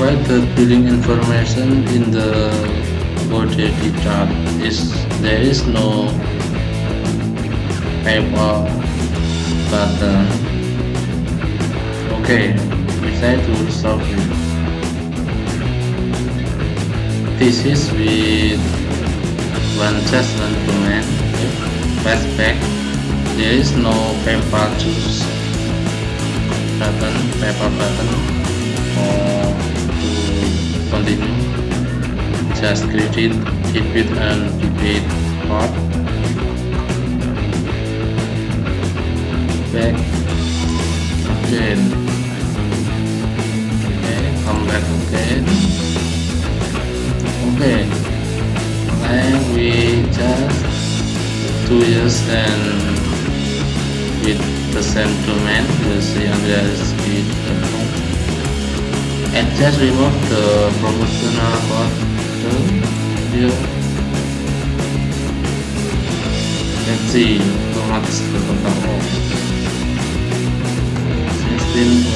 write the billing information in the body chart is there is no PayPal button uh, okay we try to solve it this is with one one command flashback there is no PayPal choose button PayPal button just create it keep it and debit part. Back. Again. Okay come back again. Okay. And we just two years and with the same domain. You see the speed and just remove the promotional code here. Let's see. How much the total off 16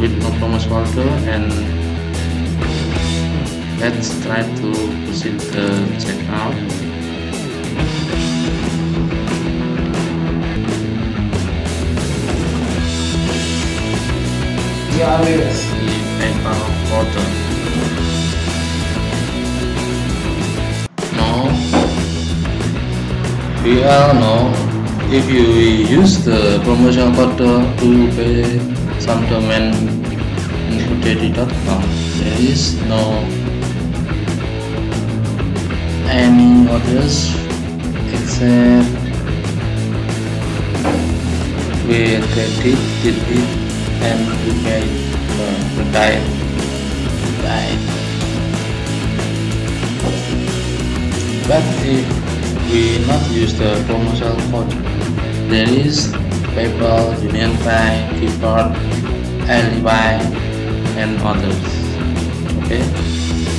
with no promo folder and let's try to proceed the checkout Yes. the we all know if you use the promotion code to pay some domain in GoDaddy.com there is no any others except with credit debit and we prepaid uh, prepaid prepaid but if we not use the promotional code there is PayPal, UnionPay, Keyboard, Alipay and others. Okay